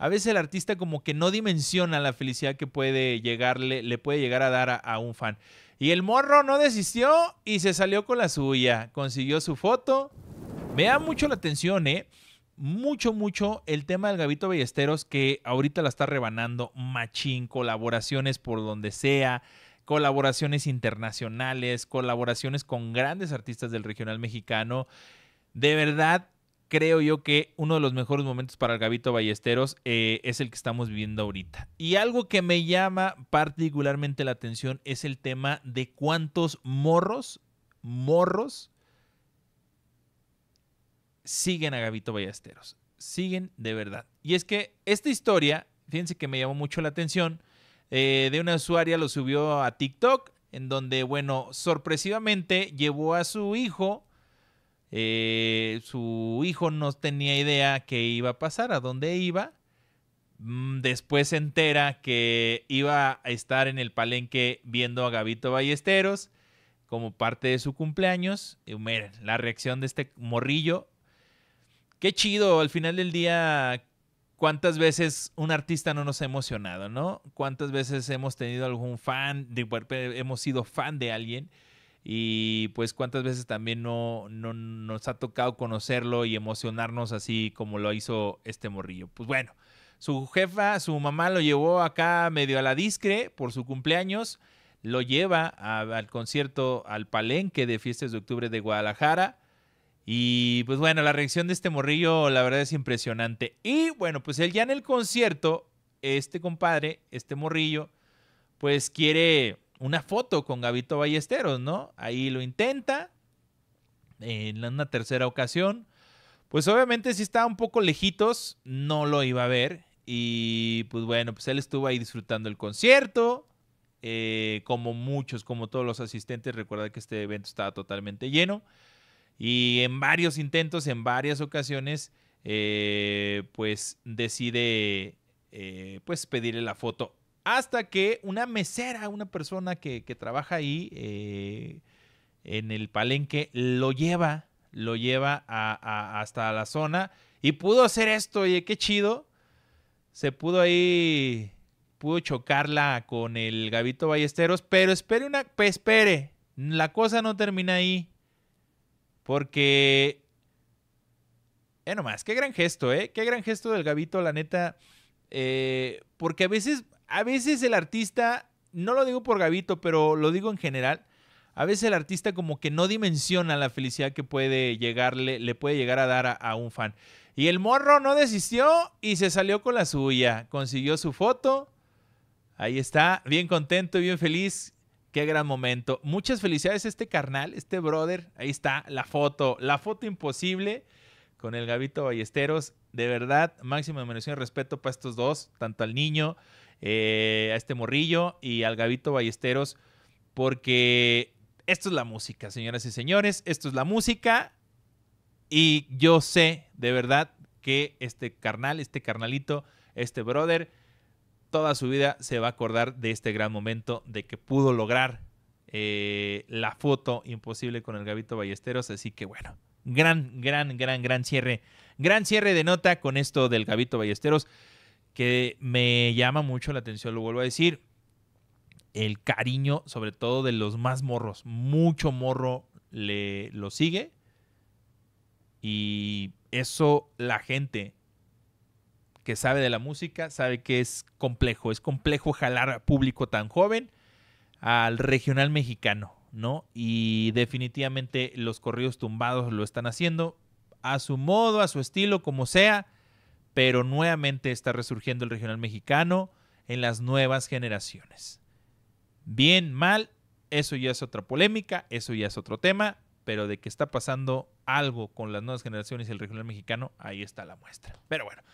a veces el artista como que no dimensiona la felicidad que puede llegarle, le puede llegar a dar a, un fan. Y el morro no desistió y se salió con la suya. Consiguió su foto. Me da mucho la atención, ¿eh? Mucho, mucho el tema del Gavito Ballesteros que ahorita la está rebanando machín, colaboraciones por donde sea, colaboraciones internacionales, colaboraciones con grandes artistas del regional mexicano. De verdad, creo yo que uno de los mejores momentos para el Gavito Ballesteros eh, es el que estamos viviendo ahorita. Y algo que me llama particularmente la atención es el tema de cuántos morros, morros, siguen a Gavito Ballesteros. Siguen de verdad. Y es que esta historia, fíjense que me llamó mucho la atención, eh, de una usuaria lo subió a TikTok, en donde, bueno, sorpresivamente llevó a su hijo eh, su hijo no tenía idea qué iba a pasar, a dónde iba. Mm, después se entera que iba a estar en el palenque viendo a Gavito Ballesteros como parte de su cumpleaños. Miren, la reacción de este morrillo. Qué chido, al final del día, cuántas veces un artista no nos ha emocionado, ¿no? Cuántas veces hemos tenido algún fan, hemos sido fan de alguien y pues cuántas veces también no, no, nos ha tocado conocerlo y emocionarnos así como lo hizo este morrillo. Pues bueno, su jefa, su mamá lo llevó acá medio a la discre por su cumpleaños, lo lleva al concierto al palenque de fiestas de octubre de Guadalajara. Y pues bueno, la reacción de este morrillo la verdad es impresionante. Y bueno, pues él ya en el concierto, este compadre, este morrillo, pues quiere una foto con Gavito Ballesteros, ¿no? Ahí lo intenta en una tercera ocasión. Pues obviamente si estaba un poco lejitos, no lo iba a ver. Y pues bueno, pues él estuvo ahí disfrutando el concierto. Eh, como muchos, como todos los asistentes, recuerda que este evento estaba totalmente lleno. Y en varios intentos, en varias ocasiones, eh, pues decide eh, pues pedirle la foto hasta que una mesera, una persona que, trabaja ahí eh, en el palenque, lo lleva, lo lleva hasta la zona y pudo hacer esto, oye, qué chido. Se pudo ahí, pudo chocarla con el Gavito Ballesteros, pero espere una, espere, la cosa no termina ahí. Porque, eh, nomás, qué gran gesto, ¿eh? Qué gran gesto del Gavito, la neta. Eh, porque a veces a veces el artista, no lo digo por Gavito, pero lo digo en general, a veces el artista como que no dimensiona la felicidad que puede llegarle, le puede llegar a dar a, un fan. Y el morro no desistió y se salió con la suya. Consiguió su foto. Ahí está, bien contento y bien feliz. Qué gran momento. Muchas felicidades a este carnal, este brother. Ahí está la foto, la foto imposible con el Gavito Ballesteros. De verdad, máxima admiración y respeto para estos dos, tanto al niño eh, a este morrillo y al Gavito Ballesteros, porque esto es la música, señoras y señores, esto es la música y yo sé de verdad que este carnal, este carnalito, este brother, toda su vida se va a acordar de este gran momento, de que pudo lograr eh, la foto imposible con el Gavito Ballesteros. Así que bueno, gran, gran, gran, gran cierre. Gran cierre de nota con esto del Gavito Ballesteros que me llama mucho la atención, lo vuelvo a decir, el cariño, sobre todo de los más morros. Mucho morro le lo sigue. Y eso la gente que sabe de la música sabe que es complejo. Es complejo jalar a público tan joven al regional mexicano, ¿no? Y definitivamente los corridos tumbados lo están haciendo a su modo, a su estilo, como sea pero nuevamente está resurgiendo el regional mexicano en las nuevas generaciones. Bien, mal, eso ya es otra polémica, eso ya es otro tema, pero de que está pasando algo con las nuevas generaciones y el regional mexicano, ahí está la muestra. Pero bueno,